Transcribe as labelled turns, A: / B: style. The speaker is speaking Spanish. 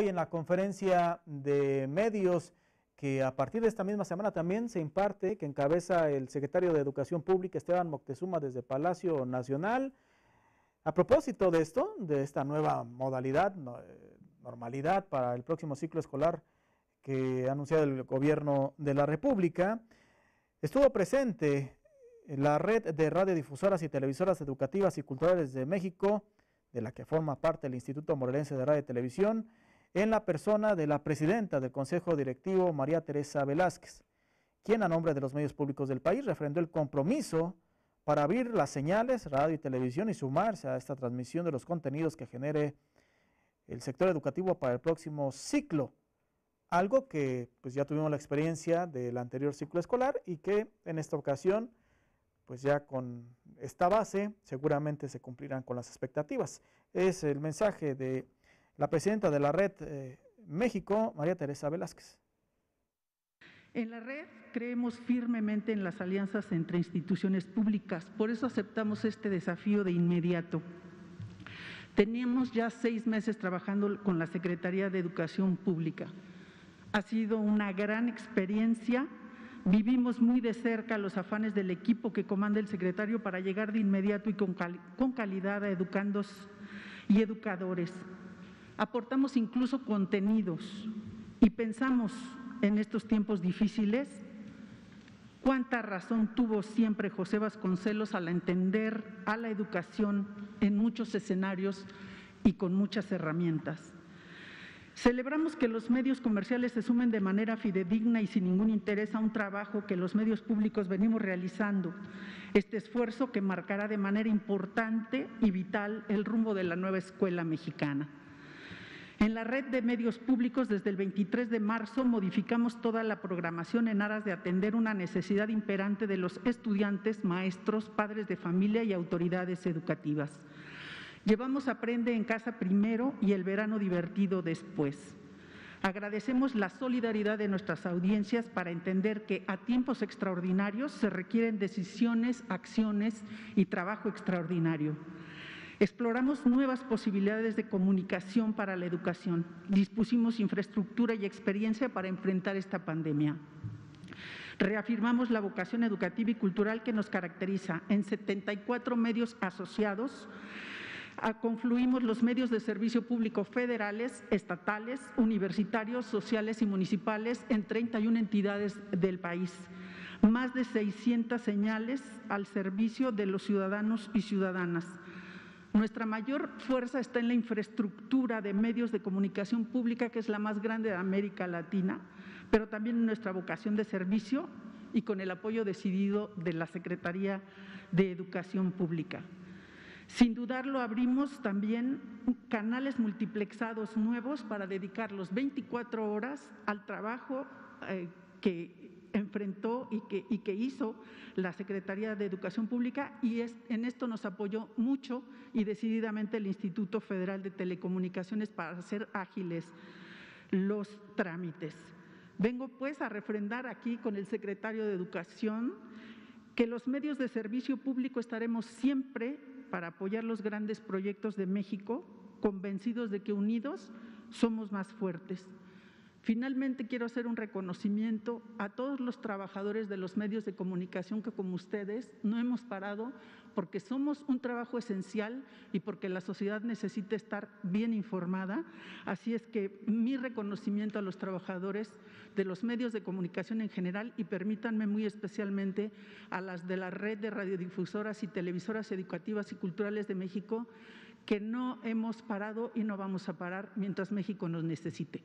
A: Hoy en la conferencia de medios que a partir de esta misma semana también se imparte, que encabeza el secretario de Educación Pública Esteban Moctezuma desde Palacio Nacional. A propósito de esto, de esta nueva modalidad, eh, normalidad para el próximo ciclo escolar que ha anunciado el gobierno de la República, estuvo presente la red de radiodifusoras y televisoras educativas y culturales de México, de la que forma parte el Instituto Morelense de Radio y Televisión, en la persona de la presidenta del Consejo Directivo, María Teresa Velázquez, quien a nombre de los medios públicos del país refrendó el compromiso para abrir las señales, radio y televisión y sumarse a esta transmisión de los contenidos que genere el sector educativo para el próximo ciclo. Algo que pues ya tuvimos la experiencia del anterior ciclo escolar y que en esta ocasión pues ya con esta base seguramente se cumplirán con las expectativas. Es el mensaje de la presidenta de la red eh, México, María Teresa Velázquez.
B: En la red creemos firmemente en las alianzas entre instituciones públicas, por eso aceptamos este desafío de inmediato. Teníamos ya seis meses trabajando con la Secretaría de Educación Pública. Ha sido una gran experiencia Vivimos muy de cerca los afanes del equipo que comanda el secretario para llegar de inmediato y con, calidad a educandos y educadores. Aportamos incluso contenidos y pensamos en estos tiempos difíciles cuánta razón tuvo siempre José Vasconcelos al entender a la educación en muchos escenarios y con muchas herramientas. Celebramos que los medios comerciales se sumen de manera fidedigna y sin ningún interés a un trabajo que los medios públicos venimos realizando. Este esfuerzo que marcará de manera importante y vital el rumbo de la nueva escuela mexicana. En la red de medios públicos, desde el 23 de marzo, modificamos toda la programación en aras de atender una necesidad imperante de los estudiantes, maestros, padres de familia y autoridades educativas. Llevamos Aprende en casa primero y el verano divertido después. Agradecemos la solidaridad de nuestras audiencias para entender que a tiempos extraordinarios se requieren decisiones, acciones y trabajo extraordinario. Exploramos nuevas posibilidades de comunicación para la educación. Dispusimos infraestructura y experiencia para enfrentar esta pandemia. Reafirmamos la vocación educativa y cultural que nos caracteriza en 74 medios asociados confluimos los medios de servicio público federales, estatales, universitarios, sociales y municipales en 31 entidades del país. Más de 600 señales al servicio de los ciudadanos y ciudadanas. Nuestra mayor fuerza está en la infraestructura de medios de comunicación pública, que es la más grande de América Latina, pero también en nuestra vocación de servicio y con el apoyo decidido de la Secretaría de Educación Pública. Sin dudarlo, abrimos también canales multiplexados nuevos para dedicarlos 24 horas al trabajo eh, que enfrentó y que, y que, hizo la Secretaría de Educación Pública y en esto nos apoyó mucho y decididamente el Instituto Federal de Telecomunicaciones para hacer ágiles los trámites. Vengo pues a refrendar aquí con el secretario de Educación que los medios de servicio público estaremos siempre para apoyar los grandes proyectos de México, convencidos de que unidos somos más fuertes. Finalmente quiero hacer un reconocimiento a todos los trabajadores de los medios de comunicación que como ustedes no hemos parado porque somos un trabajo esencial y porque la sociedad necesita estar bien informada. Así es que mi reconocimiento a los trabajadores de los medios de comunicación en general y permítanme muy especialmente a las de la red de radiodifusoras y televisoras educativas y culturales de México que no hemos parado y no vamos a parar mientras México nos necesite.